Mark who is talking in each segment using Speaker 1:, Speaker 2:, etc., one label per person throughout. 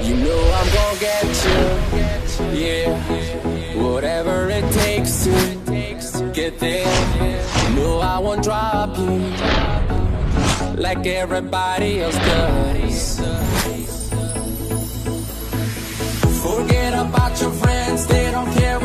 Speaker 1: You know I'm gonna get you, yeah. Whatever it takes to get there. No, I won't drop you like everybody else does. Forget about your friends, they don't care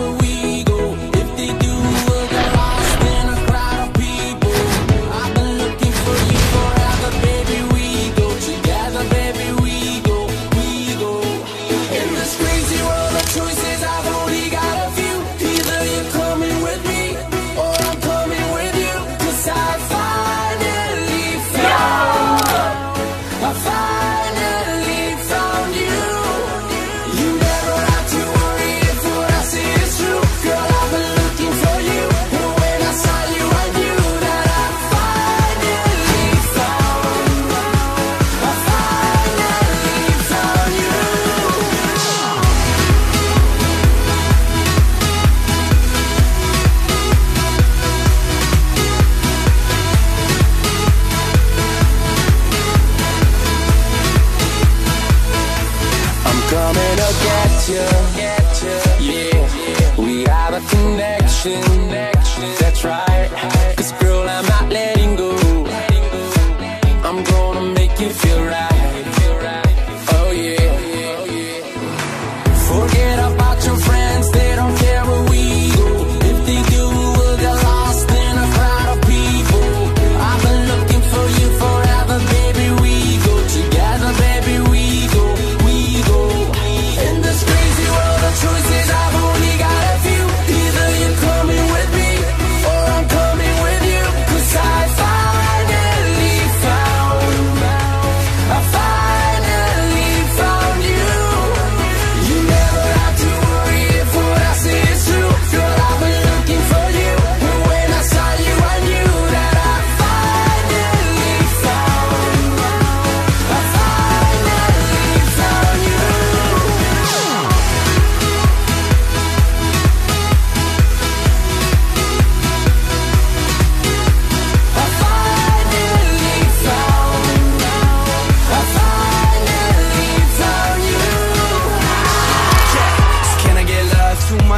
Speaker 1: coming to get you. Yeah, we have a connection.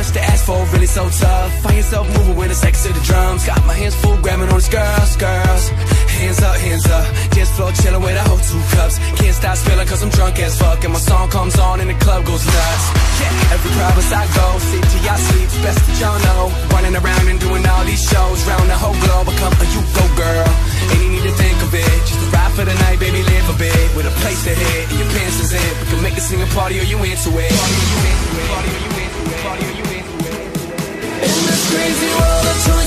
Speaker 2: Much to ask for, really so tough. Find yourself moving with the sex to the drums. Got my hands full, grabbing on these girls, girls. Hands up, hands up. Dance floor chilling with a whole two cups. Can't stop spilling cause I'm drunk as fuck. And my song comes on and the club goes nuts. Yeah, every province I go, city I sleep, best that y'all know. Running around and doing all these shows. Round the whole globe, I come you, go girl. Ain't you need to think of it. Just a ride for the night, baby, live a bit. With a place to hit and your pants is in. We can make this thing a party or you into it. Party or you into it. Party or you in this crazy world of 20